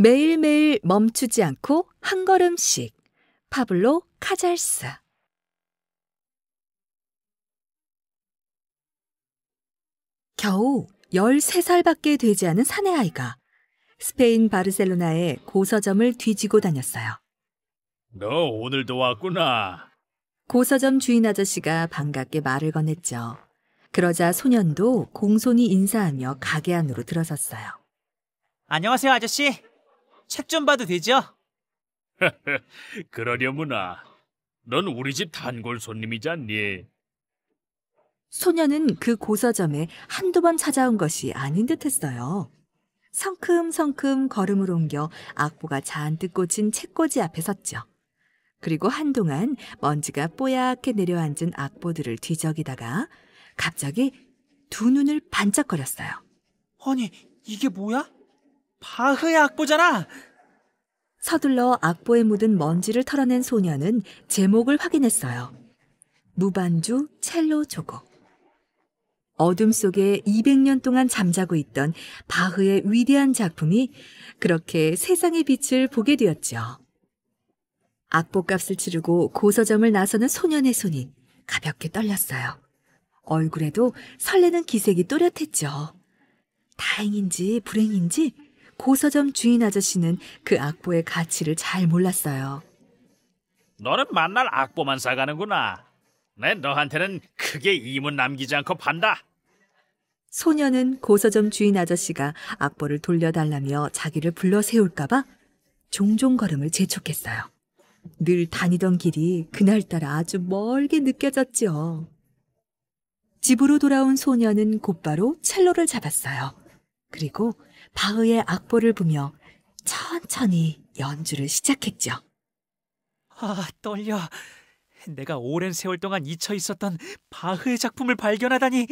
매일매일 멈추지 않고 한 걸음씩 파블로 카잘스 겨우 13살밖에 되지 않은 사내 아이가 스페인 바르셀로나의 고서점을 뒤지고 다녔어요. 너 오늘도 왔구나. 고서점 주인 아저씨가 반갑게 말을 건넸죠. 그러자 소년도 공손히 인사하며 가게 안으로 들어섰어요. 안녕하세요, 아저씨. 책 좀 봐도 되죠? 그러려무나. 넌 우리 집 단골 손님이잖니. 소년은 그 고서점에 한두 번 찾아온 것이 아닌 듯 했어요. 성큼성큼 걸음을 옮겨 악보가 잔뜩 꽂힌 책꽂이 앞에 섰죠. 그리고 한동안 먼지가 뽀얗게 내려앉은 악보들을 뒤적이다가 갑자기 두 눈을 반짝거렸어요. 아니, 이게 뭐야? 바흐의 악보잖아! 서둘러 악보에 묻은 먼지를 털어낸 소녀는 제목을 확인했어요. 무반주 첼로 조곡. 어둠 속에 200년 동안 잠자고 있던 바흐의 위대한 작품이 그렇게 세상의 빛을 보게 되었죠. 악보값을 치르고 고서점을 나서는 소년의 손이 가볍게 떨렸어요. 얼굴에도 설레는 기색이 또렷했죠. 다행인지 불행인지 고서점 주인 아저씨는 그 악보의 가치를 잘 몰랐어요. 너는 만날 악보만 사가는구나. 내 너한테는 크게 이문 남기지 않고 판다. 소녀는 고서점 주인 아저씨가 악보를 돌려달라며 자기를 불러 세울까봐 종종 걸음을 재촉했어요. 늘 다니던 길이 그날따라 아주 멀게 느껴졌죠. 집으로 돌아온 소녀는 곧바로 첼로를 잡았어요. 그리고 바흐의 악보를 보며 천천히 연주를 시작했죠. 아, 떨려. 내가 오랜 세월 동안 잊혀 있었던 바흐의 작품을 발견하다니.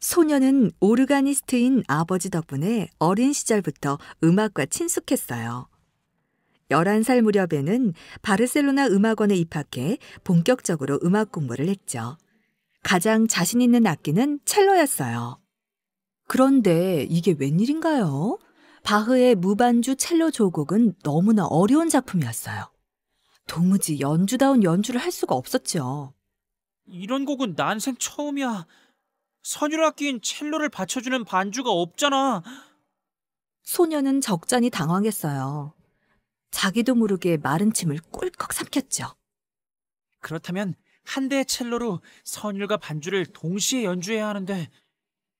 소녀는 오르가니스트인 아버지 덕분에 어린 시절부터 음악과 친숙했어요. 11살 무렵에는 바르셀로나 음악원에 입학해 본격적으로 음악 공부를 했죠. 가장 자신 있는 악기는 첼로였어요. 그런데 이게 웬일인가요? 바흐의 무반주 첼로 조곡은 너무나 어려운 작품이었어요. 도무지 연주다운 연주를 할 수가 없었죠. 이런 곡은 난생 처음이야. 선율악기인 첼로를 받쳐주는 반주가 없잖아. 소녀는 적잖이 당황했어요. 자기도 모르게 마른 침을 꿀꺽 삼켰죠. 그렇다면 한 대의 첼로로 선율과 반주를 동시에 연주해야 하는데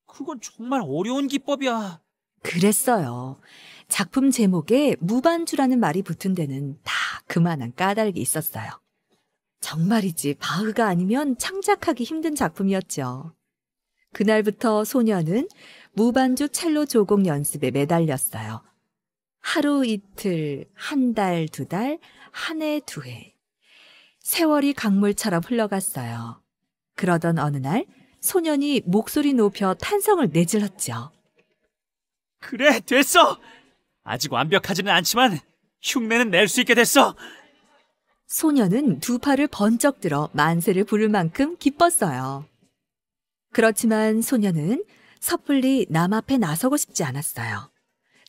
그건 정말 어려운 기법이야. 그랬어요. 작품 제목에 무반주라는 말이 붙은 데는 다 그만한 까닭이 있었어요. 정말이지 바흐가 아니면 창작하기 힘든 작품이었죠. 그날부터 소녀는 무반주 첼로 조곡 연습에 매달렸어요. 하루 이틀, 한 달, 두 달, 한 해, 두 해. 세월이 강물처럼 흘러갔어요. 그러던 어느 날 소년이 목소리 높여 탄성을 내질렀죠. 그래, 됐어! 아직 완벽하지는 않지만 흉내는 낼 수 있게 됐어! 소년은 두 팔을 번쩍 들어 만세를 부를 만큼 기뻤어요. 그렇지만 소년은 섣불리 남 앞에 나서고 싶지 않았어요.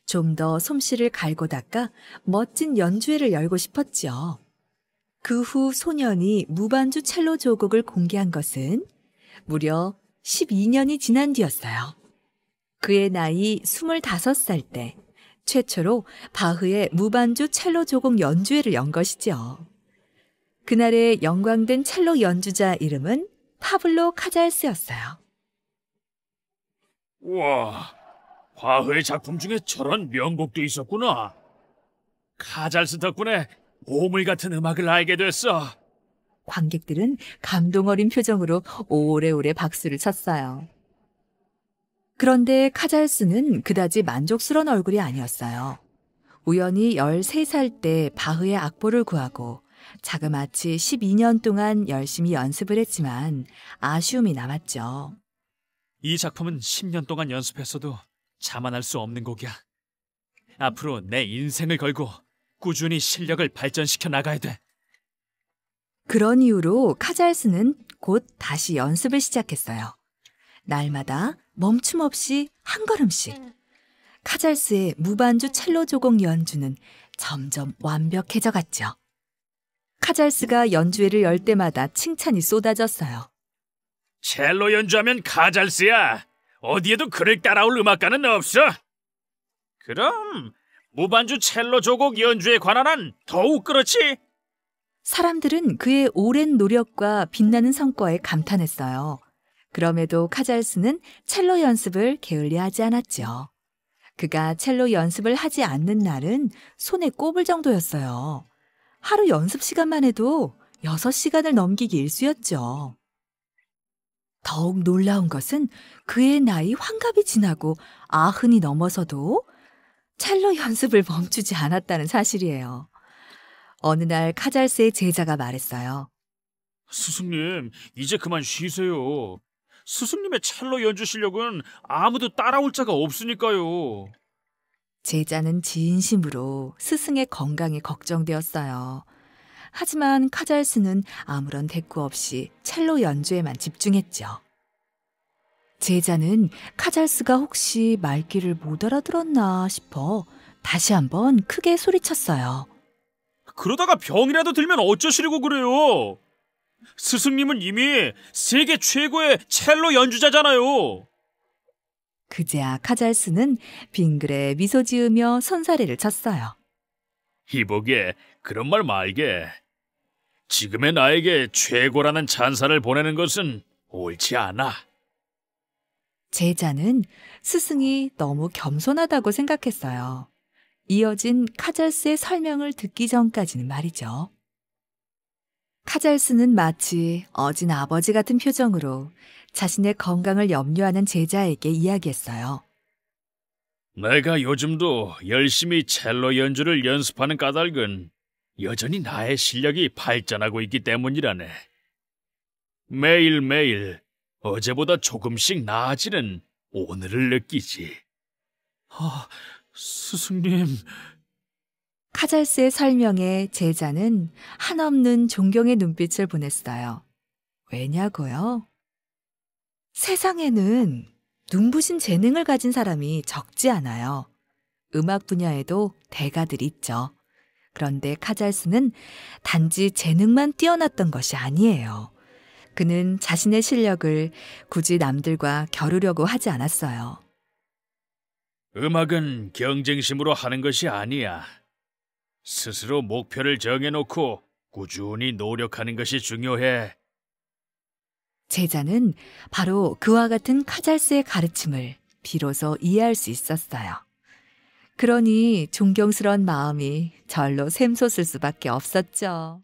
좀 더 솜씨를 갈고 닦아 멋진 연주회를 열고 싶었지요. 그 후 소년이 무반주 첼로 조곡을 공개한 것은 무려 12년이 지난 뒤였어요. 그의 나이 25살 때 최초로 바흐의 무반주 첼로 조곡 연주회를 연 것이죠. 그날의 영광된 첼로 연주자 이름은 파블로 카잘스였어요. 우와, 화흐의 작품 중에 저런 명곡도 있었구나. 카잘스 덕분에 보물 같은 음악을 알게 됐어. 관객들은 감동 어린 표정으로 오래오래 박수를 쳤어요. 그런데 카잘스는 그다지 만족스러운 얼굴이 아니었어요. 우연히 13살 때 바흐의 악보를 구하고 자그마치 12년 동안 열심히 연습을 했지만 아쉬움이 남았죠. 이 작품은 10년 동안 연습했어도 자만할 수 없는 곡이야. 앞으로 내 인생을 걸고 꾸준히 실력을 발전시켜 나가야 돼. 그런 이유로 카잘스는 곧 다시 연습을 시작했어요. 날마다 멈춤 없이 한 걸음씩. 카잘스의 무반주 첼로 조곡 연주는 점점 완벽해져 갔죠. 카잘스가 연주회를 열 때마다 칭찬이 쏟아졌어요. 첼로 연주하면 카잘스야. 어디에도 그를 따라올 음악가는 없어. 그럼 무반주 첼로 조곡 연주에 관한 한 더욱 그렇지. 사람들은 그의 오랜 노력과 빛나는 성과에 감탄했어요. 그럼에도 카잘스는 첼로 연습을 게을리하지 않았죠. 그가 첼로 연습을 하지 않는 날은 손에 꼽을 정도였어요. 하루 연습 시간만 해도 6시간을 넘기기 일쑤였죠. 더욱 놀라운 것은 그의 나이 환갑이 지나고 아흔이 넘어서도 첼로 연습을 멈추지 않았다는 사실이에요. 어느 날 카잘스의 제자가 말했어요. 스승님, 이제 그만 쉬세요. 스승님의 첼로 연주 실력은 아무도 따라올 자가 없으니까요. 제자는 진심으로 스승의 건강이 걱정되었어요. 하지만 카잘스는 아무런 대꾸 없이 첼로 연주에만 집중했죠. 제자는 카잘스가 혹시 말귀를 못 알아들었나 싶어 다시 한번 크게 소리쳤어요. 그러다가 병이라도 들면 어쩌시려고 그래요? 스승님은 이미 세계 최고의 첼로 연주자잖아요. 그제야 카잘스는 빙그레 미소 지으며 손사래를 쳤어요. 이보게 그런 말 말게. 지금의 나에게 최고라는 찬사를 보내는 것은 옳지 않아. 제자는 스승이 너무 겸손하다고 생각했어요. 이어진 카잘스의 설명을 듣기 전까지는 말이죠. 카잘스는 마치 어진 아버지 같은 표정으로 자신의 건강을 염려하는 제자에게 이야기했어요. 내가 요즘도 열심히 첼로 연주를 연습하는 까닭은 여전히 나의 실력이 발전하고 있기 때문이라네. 매일매일 어제보다 조금씩 나아지는 오늘을 느끼지. 아, 스승님. 카잘스의 설명에 제자는 한없는 존경의 눈빛을 보냈어요. 왜냐고요? 세상에는 눈부신 재능을 가진 사람이 적지 않아요. 음악 분야에도 대가들이 있죠. 그런데 카잘스는 단지 재능만 뛰어났던 것이 아니에요. 그는 자신의 실력을 굳이 남들과 겨루려고 하지 않았어요. 음악은 경쟁심으로 하는 것이 아니야. 스스로 목표를 정해놓고 꾸준히 노력하는 것이 중요해. 제자는 바로 그와 같은 카잘스의 가르침을 비로소 이해할 수 있었어요. 그러니 존경스러운 마음이 절로 샘솟을 수밖에 없었죠.